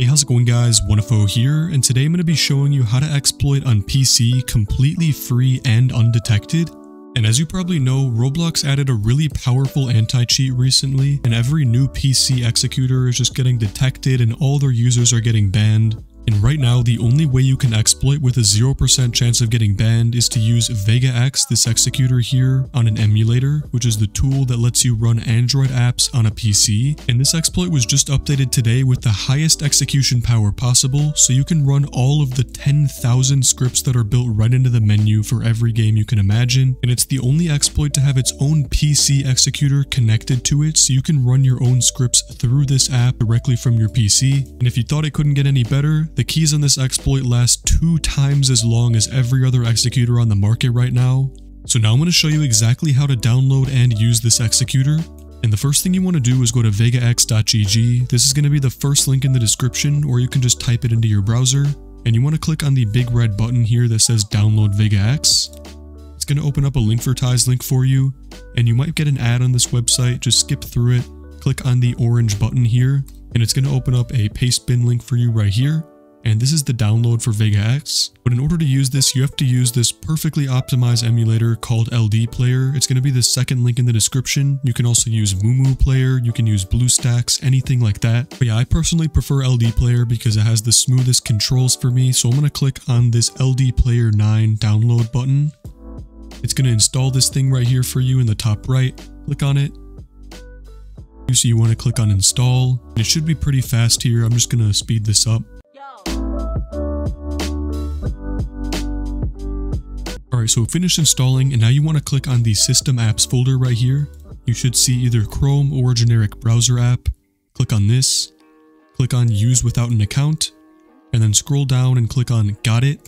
Hey, how's it going guys? Wonderful here, and today I'm going to be showing you how to exploit on PC completely free and undetected. And as you probably know, Roblox added a really powerful anti-cheat recently, and every new PC executor is just getting detected and all their users are getting banned. And right now, the only way you can exploit with a 0% chance of getting banned is to use VegaX, this executor here, on an emulator, which is the tool that lets you run Android apps on a PC. And this exploit was just updated today with the highest execution power possible, so you can run all of the 10,000 scripts that are built right into the menu for every game you can imagine. And it's the only exploit to have its own PC executor connected to it, so you can run your own scripts through this app directly from your PC. And if you thought it couldn't get any better, the keys on this exploit last two times as long as every other executor on the market right now. So now I'm going to show you exactly how to download and use this executor. And the first thing you want to do is go to vegax.gg. This is going to be the first link in the description or you can just type it into your browser. And you want to click on the big red button here that says download vegax. It's going to open up a Linkvertise link for you and you might get an ad on this website. Just skip through it, click on the orange button here and it's going to open up a paste bin link for you right here and this is the download for Vega X. But in order to use this, you have to use this perfectly optimized emulator called LD Player. It's going to be the second link in the description. You can also use Mumu Player, you can use BlueStacks, anything like that. But yeah, I personally prefer LD Player because it has the smoothest controls for me. So I'm going to click on this LD Player 9 download button. It's going to install this thing right here for you in the top right. Click on it. So you want to click on install. It should be pretty fast here. I'm just going to speed this up. Alright, so finished installing and now you want to click on the system apps folder right here. You should see either Chrome or generic browser app. Click on this, click on use without an account, and then scroll down and click on got it.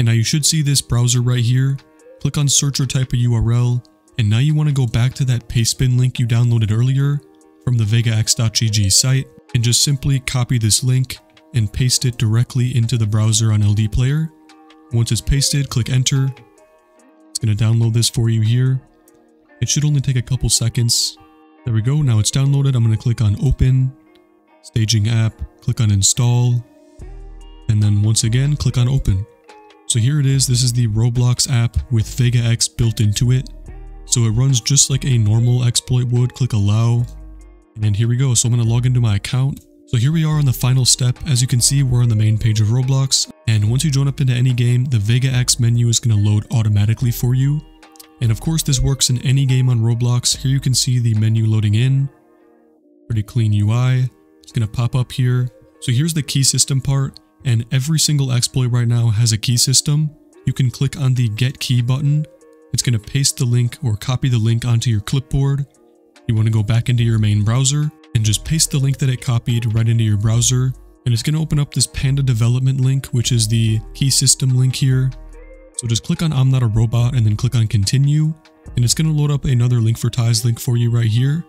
And now you should see this browser right here. Click on search or type a URL, and now you want to go back to that pastebin link you downloaded earlier from the vegax.gg site, and just simply copy this link and paste it directly into the browser on LD Player. Once it's pasted, click enter. It's going to download this for you here. It should only take a couple seconds. There we go, now it's downloaded. I'm going to click on open, staging app, click on install, and then once again, click on open. So here it is, this is the Roblox app with VegaX built into it. So it runs just like a normal exploit would, click allow, and here we go. So I'm going to log into my account. So here we are on the final step. As you can see, we're on the main page of Roblox. And once you join up into any game, the Vega X menu is going to load automatically for you. And of course, this works in any game on Roblox. Here you can see the menu loading in. Pretty clean UI. It's going to pop up here. So here's the key system part. And every single exploit right now has a key system. You can click on the get key button. It's going to paste the link or copy the link onto your clipboard. You want to go back into your main browser and just paste the link that it copied right into your browser. And it's going to open up this Panda development link, which is the key system link here. So just click on I'm not a robot and then click on continue. And it's going to load up another Linkvertise link for you right here.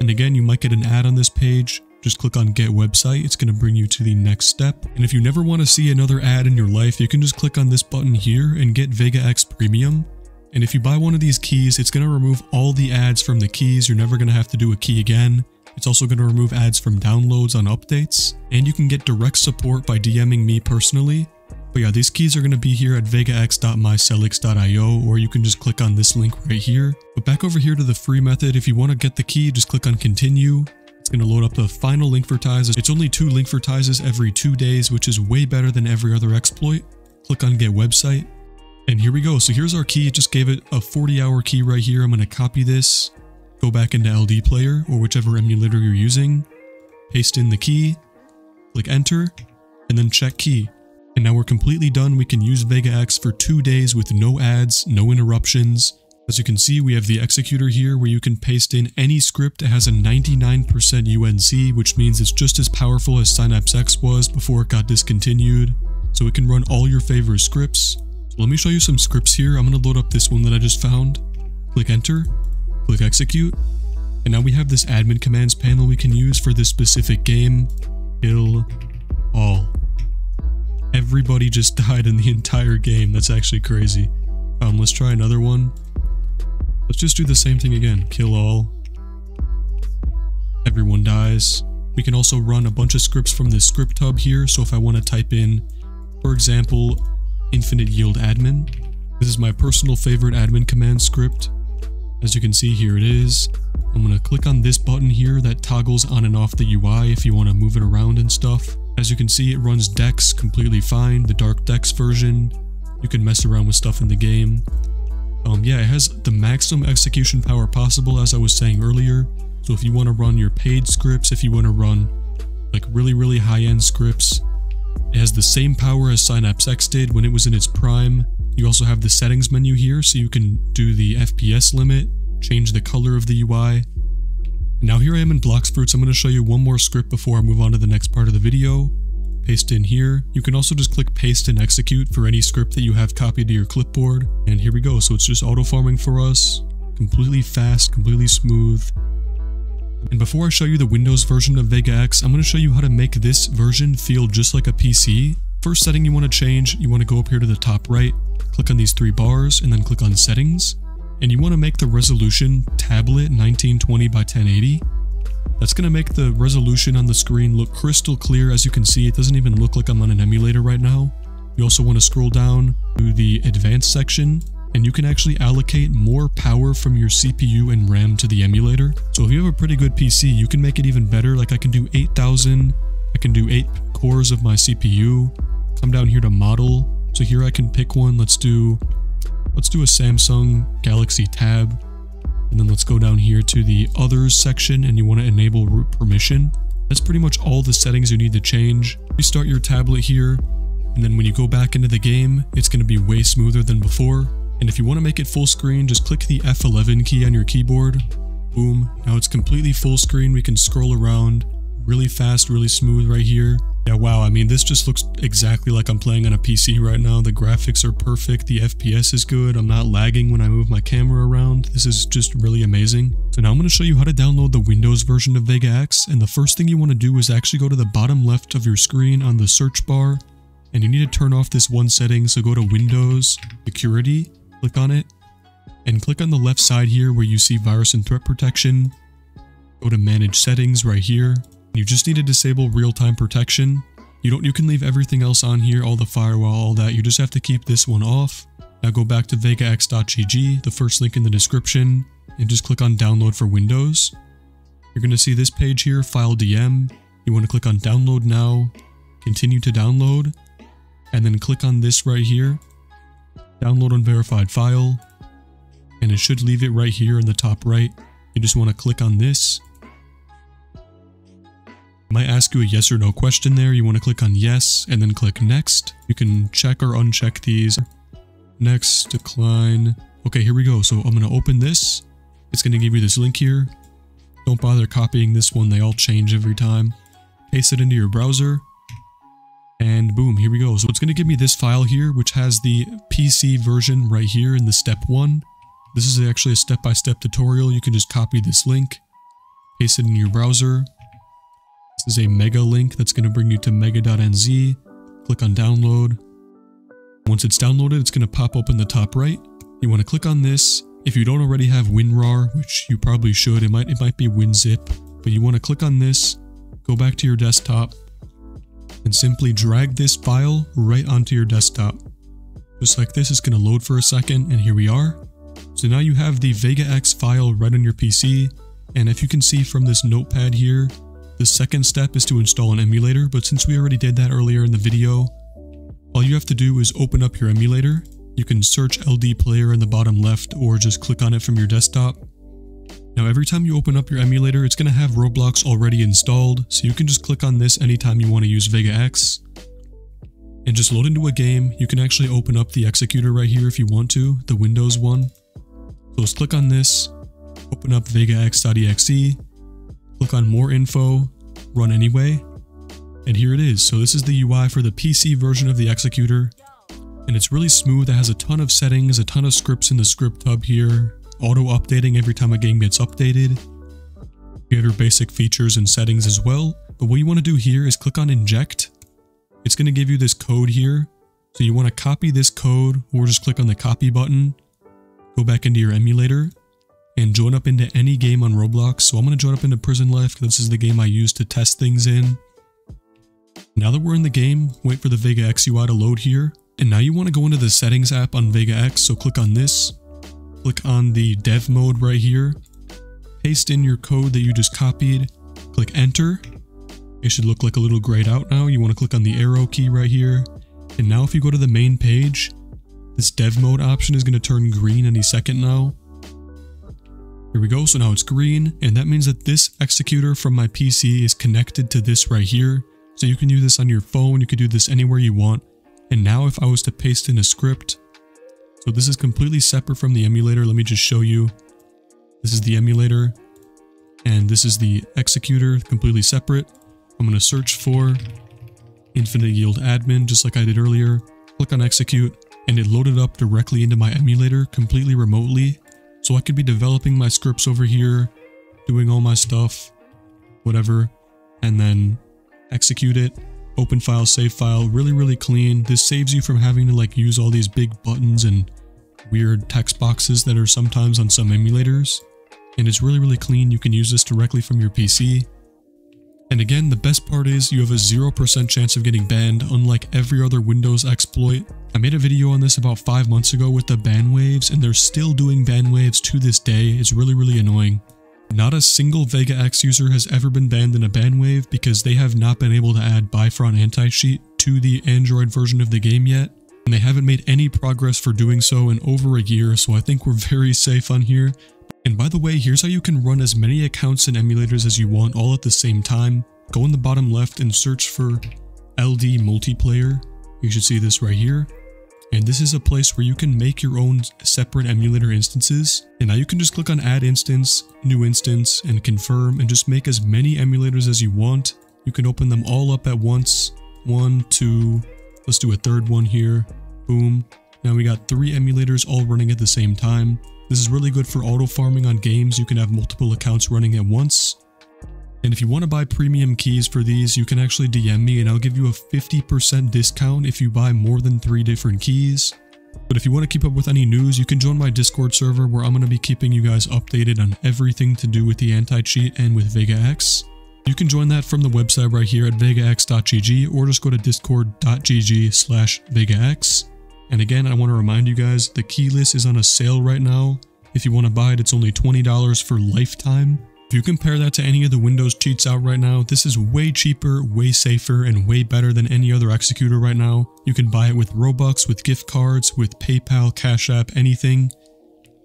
And again, you might get an ad on this page. Just click on get website. It's going to bring you to the next step. And if you never want to see another ad in your life, you can just click on this button here and get Vega X Premium. And if you buy one of these keys, it's going to remove all the ads from the keys. You're never going to have to do a key again. It's also going to remove ads from downloads on updates, and you can get direct support by DMing me personally. But yeah, these keys are going to be here at vegax.mysellix.io, or you can just click on this link right here. But back over here to the free method, if you want to get the key, just click on continue. It's going to load up the final link Linkvertise. It's only two link Linkvertises every two days, which is way better than every other exploit. Click on get website. And here we go. So here's our key. It just gave it a 40 hour key right here. I'm going to copy this Go back into LD Player or whichever emulator you're using, paste in the key, click enter, and then check key. And now we're completely done. We can use VegaX for two days with no ads, no interruptions. As you can see, we have the executor here where you can paste in any script that has a 99% UNC, which means it's just as powerful as Synapse X was before it got discontinued. So it can run all your favorite scripts. So let me show you some scripts here. I'm going to load up this one that I just found. Click enter, Click execute. And now we have this admin commands panel we can use for this specific game. Kill all. Everybody just died in the entire game. That's actually crazy. Um, let's try another one. Let's just do the same thing again. Kill all. Everyone dies. We can also run a bunch of scripts from this script hub here. So if I want to type in, for example, infinite yield admin, this is my personal favorite admin command script. As you can see, here it is. I'm to click on this button here that toggles on and off the UI if you want to move it around and stuff. As you can see, it runs Dex completely fine, the Dark Dex version. You can mess around with stuff in the game. Um, yeah, it has the maximum execution power possible as I was saying earlier. So if you want to run your paid scripts, if you want to run like really, really high-end scripts, it has the same power as Synapse X did when it was in its prime. You also have the settings menu here, so you can do the FPS limit, change the color of the UI. Now here I am in Bloxfruits, I'm going to show you one more script before I move on to the next part of the video. Paste in here. You can also just click paste and execute for any script that you have copied to your clipboard. And here we go, so it's just auto farming for us. Completely fast, completely smooth. And before I show you the Windows version of Vega X, I'm going to show you how to make this version feel just like a PC. First setting you want to change, you want to go up here to the top right, click on these three bars, and then click on Settings. And you want to make the resolution tablet 1920 by 1080. That's going to make the resolution on the screen look crystal clear. As you can see, it doesn't even look like I'm on an emulator right now. You also want to scroll down to the advanced section and you can actually allocate more power from your CPU and RAM to the emulator. So if you have a pretty good PC, you can make it even better. Like I can do 8000, I can do 8 cores of my CPU. Come down here to model. So here I can pick one. Let's do let's do a Samsung Galaxy Tab. And then let's go down here to the others section and you want to enable root permission. That's pretty much all the settings you need to change. Restart your tablet here, and then when you go back into the game, it's going to be way smoother than before. And if you want to make it full screen, just click the F11 key on your keyboard. Boom. Now it's completely full screen. We can scroll around really fast, really smooth right here. Yeah, wow, I mean, this just looks exactly like I'm playing on a PC right now. The graphics are perfect, the FPS is good, I'm not lagging when I move my camera around. This is just really amazing. So now I'm going to show you how to download the Windows version of Vega X, and the first thing you want to do is actually go to the bottom left of your screen on the search bar, and you need to turn off this one setting, so go to Windows, Security, click on it, and click on the left side here where you see Virus and Threat Protection. Go to Manage Settings right here. You just need to disable real-time protection. You don't. You can leave everything else on here, all the firewall, all that. You just have to keep this one off. Now go back to vegax.gg, the first link in the description, and just click on Download for Windows. You're going to see this page here, File DM. You want to click on Download Now, continue to download, and then click on this right here, download unverified file, and it should leave it right here in the top right. You just want to click on this. Might ask you a yes or no question there. You want to click on yes and then click next. You can check or uncheck these. Next, decline. Okay, here we go. So I'm going to open this. It's going to give you this link here. Don't bother copying this one. They all change every time. Paste it into your browser and boom, here we go. So it's going to give me this file here, which has the PC version right here in the step one. This is actually a step-by-step -step tutorial. You can just copy this link, paste it in your browser. This is a mega link that's going to bring you to mega.nz. Click on download. Once it's downloaded, it's going to pop up in the top right. You want to click on this. If you don't already have WinRAR, which you probably should, it might, it might be WinZip, but you want to click on this, go back to your desktop, and simply drag this file right onto your desktop. Just like this, it's going to load for a second, and here we are. So now you have the Vega X file right on your PC, and if you can see from this notepad here, the second step is to install an emulator, but since we already did that earlier in the video, all you have to do is open up your emulator. You can search LD Player in the bottom left or just click on it from your desktop. Now every time you open up your emulator, it's going to have Roblox already installed, so you can just click on this anytime you want to use Vega X. And just load into a game, you can actually open up the executor right here if you want to, the Windows one. So let's click on this, open up vegax.exe, click on more info, run anyway, and here it is. So this is the UI for the PC version of the executor, and it's really smooth. It has a ton of settings, a ton of scripts in the script hub here, auto-updating every time a game gets updated. You have your basic features and settings as well, but what you want to do here is click on inject. It's going to give you this code here, so you want to copy this code or just click on the copy button, go back into your emulator, and join up into any game on Roblox. So I'm going to join up into Prison Life because this is the game I use to test things in. Now that we're in the game, wait for the Vega X UI to load here. And now you want to go into the settings app on Vega X, so click on this. Click on the dev mode right here. Paste in your code that you just copied. Click enter. It should look like a little grayed out now. You want to click on the arrow key right here. And now if you go to the main page, this dev mode option is going to turn green any second now. Here we go, so now it's green, and that means that this executor from my PC is connected to this right here. So you can do this on your phone, you can do this anywhere you want. And now if I was to paste in a script, so this is completely separate from the emulator, let me just show you. This is the emulator, and this is the executor, completely separate. I'm going to search for infinite yield admin, just like I did earlier. Click on execute, and it loaded up directly into my emulator completely remotely so I could be developing my scripts over here, doing all my stuff, whatever, and then execute it, open file, save file, really, really clean. This saves you from having to like use all these big buttons and weird text boxes that are sometimes on some emulators. And it's really, really clean. You can use this directly from your PC. And again, the best part is you have a 0% chance of getting banned, unlike every other Windows exploit. I made a video on this about 5 months ago with the ban waves, and they're still doing ban waves to this day. It's really, really annoying. Not a single Vega X user has ever been banned in a ban wave because they have not been able to add Byfron anti-cheat to the Android version of the game yet, and they haven't made any progress for doing so in over a year, so I think we're very safe on here. And by the way, here's how you can run as many accounts and emulators as you want all at the same time. Go in the bottom left and search for LD multiplayer. You should see this right here. And this is a place where you can make your own separate emulator instances. And now you can just click on add instance, new instance, and confirm and just make as many emulators as you want. You can open them all up at once. One, two, let's do a third one here. Boom. Now we got three emulators all running at the same time. This is really good for auto farming on games. You can have multiple accounts running at once. And if you want to buy premium keys for these, you can actually DM me and I'll give you a 50% discount if you buy more than three different keys. But if you want to keep up with any news, you can join my Discord server where I'm going to be keeping you guys updated on everything to do with the anti-cheat and with Vega X. You can join that from the website right here at vegax.gg or just go to discord.gg slash vegax. And again, I want to remind you guys, the keyless is on a sale right now. If you want to buy it, it's only $20 for lifetime. If you compare that to any of the Windows cheats out right now, this is way cheaper, way safer, and way better than any other executor right now. You can buy it with Robux, with gift cards, with PayPal, Cash App, anything.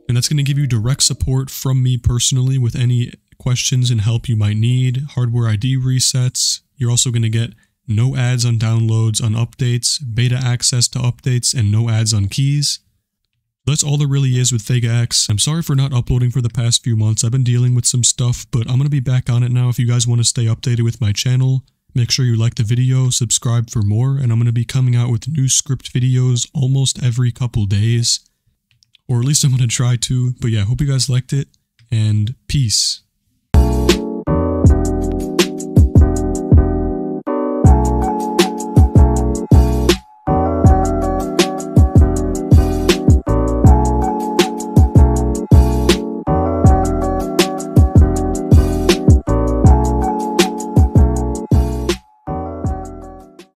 And that's going to give you direct support from me personally with any questions and help you might need, hardware ID resets. You're also going to get no ads on downloads, on updates, beta access to updates, and no ads on keys. That's all there really is with Vega X. I'm sorry for not uploading for the past few months. I've been dealing with some stuff, but I'm going to be back on it now if you guys want to stay updated with my channel. Make sure you like the video, subscribe for more, and I'm going to be coming out with new script videos almost every couple days. Or at least I'm going to try to. But yeah, hope you guys liked it, and peace.